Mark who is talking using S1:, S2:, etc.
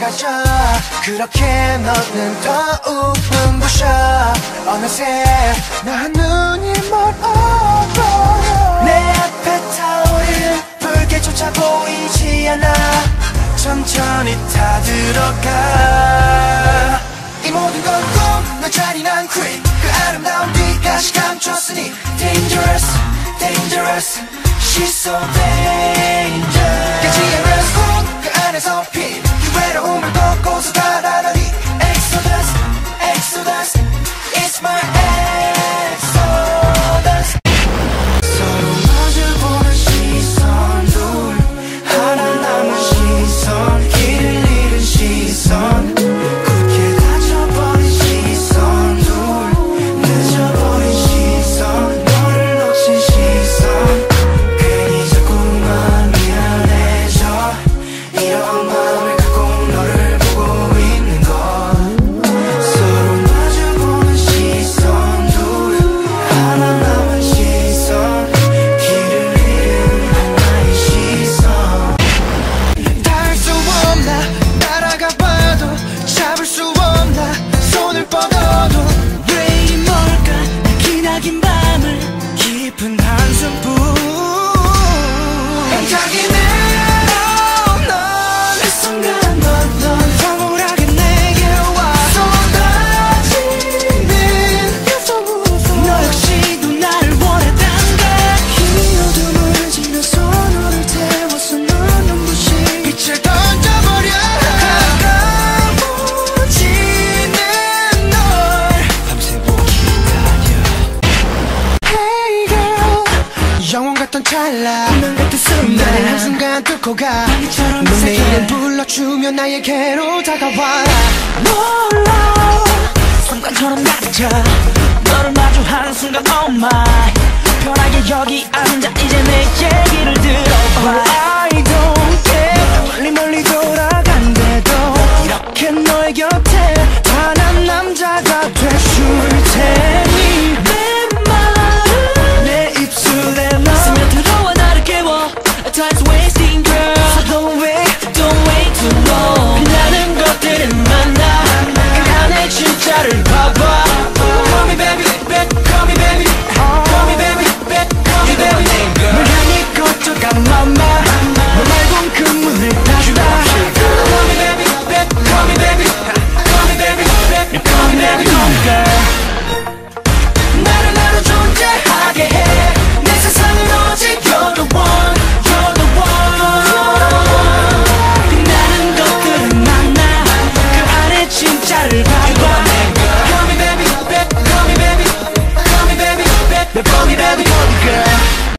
S1: 가져. 그렇게 너는 더욱 눈부셔. 어느새 나 눈이 멀어버려 내 앞에 타오르는 불길조차 보이지 않아. 천천히 타들어가. 이 모든 건 꿈 너 잔인한 queen 그 아름다운 빛까지 감췄으니 dangerous dangerous. She's so dangerous 生不 같던 찰나. 분명 같았음 나를 한순간 뚫고 가. 너네 이름 불러주면 나에게로 다가와.
S2: 몰라. 순간처럼 닥쳐. 너를 마주한 순간 oh my. 편하게 여기 앉아 이제 내 얘기를 들어봐. Oh, I don't care. 멀리 멀리 돌아간대도 이렇게 너의 곁 shattered.